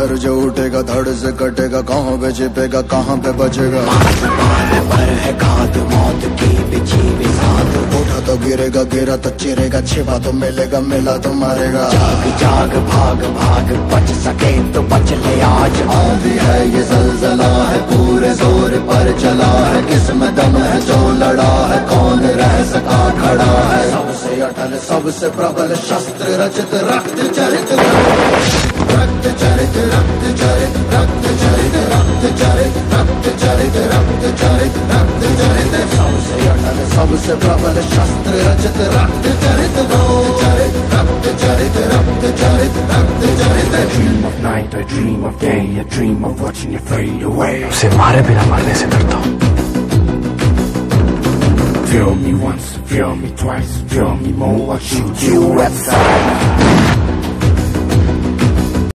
पर जो उठेगा धड़ से कटेगा कहाँ पे छिपेगा कहाँ पे बचेगा? पर है घात मौत की बिछी भी उठा तो गिरेगा गिरा तो चिरेगा छिपा तो मिलेगा मिला तो मारेगा। जाग जाग भाग भाग बच सके तो बच ले आज। आंधी है ये जलजला है पूरे ज़ोर पर चला है। किस्म दम है जो लड़ा है कौन रह सका खड़ा है? सबसे अटल सबसे प्रबल शस्त्र रचित रक्त चरित रक्त चरित रक्त चरित सबसे अटल सबसे प्रबल शस्त्र रचित रक्त चरित रक्त चरित रक्त चरित रक्त चरित रक्त चरित dream of night I dream of day I dream of watching you fade away उसे मारे बिना मरने से डरता हूँ Feel me once, feel me twice, feel me more, I'll shoot you outside